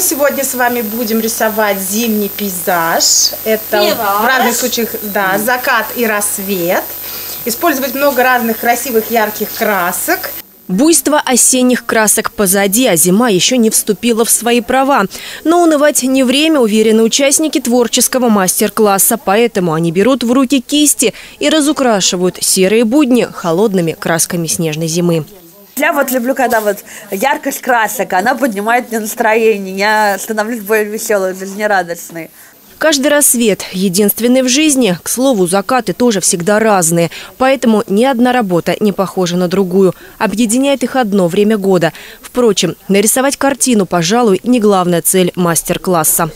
Мы сегодня с вами будем рисовать зимний пейзаж. Это Пейзаж. в разных случаях, да, закат и рассвет. Использовать много разных красивых ярких красок. Буйство осенних красок позади, а зима еще не вступила в свои права. Но унывать не время, уверены участники творческого мастер-класса. Поэтому они берут в руки кисти и разукрашивают серые будни холодными красками снежной зимы. Я вот люблю, когда вот яркость красок, она поднимает мне настроение. Я становлюсь более веселой, жизнерадостной. Каждый рассвет единственный в жизни. К слову, закаты тоже всегда разные. Поэтому ни одна работа не похожа на другую. Объединяет их одно время года. Впрочем, нарисовать картину, пожалуй, не главная цель мастер-класса.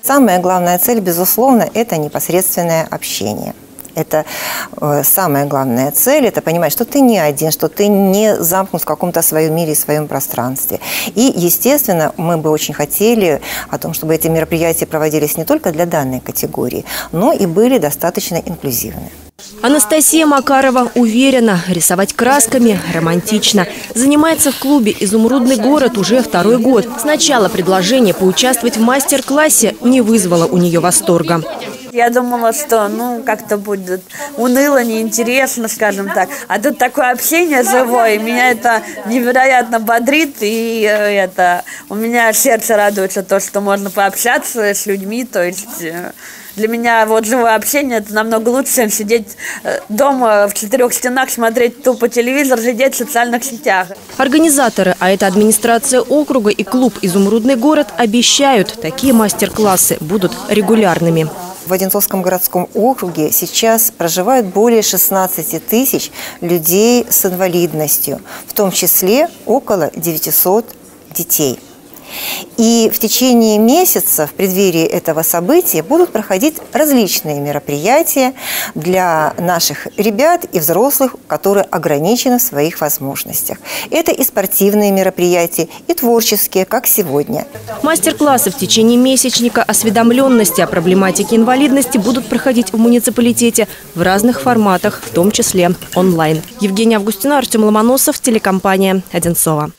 Самая главная цель, безусловно, это непосредственное общение. Это э, самая главная цель, это понимать, что ты не один, что ты не замкнут в каком-то своем мире и своем пространстве. И, естественно, мы бы очень хотели о том, чтобы эти мероприятия проводились не только для данной категории, но и были достаточно инклюзивны. Анастасия Макарова уверена, рисовать красками романтично. Занимается в клубе «Изумрудный город» уже второй год. Сначала предложение поучаствовать в мастер-классе не вызвало у нее восторга. Я думала, что ну как-то будет уныло, неинтересно, скажем так. А тут такое общение живое, меня это невероятно бодрит, и э, это у меня сердце радуется то, что можно пообщаться с людьми, то есть э, для меня вот живое общение это намного лучше, чем сидеть э, дома в четырех стенах, смотреть тупо телевизор, сидеть в социальных сетях. Организаторы, а это администрация округа и клуб «Изумрудный город» обещают, такие мастер-классы будут регулярными. В Одинцовском городском округе сейчас проживают более 16 тысяч людей с инвалидностью, в том числе около 900 детей. И в течение месяца, в преддверии этого события, будут проходить различные мероприятия для наших ребят и взрослых, которые ограничены в своих возможностях. Это и спортивные мероприятия, и творческие, как сегодня. Мастер-классы в течение месячника осведомленности о проблематике инвалидности будут проходить в муниципалитете в разных форматах, в том числе онлайн. Евгения Августина, Артем Ломоносов, телекомпания «Одинцова».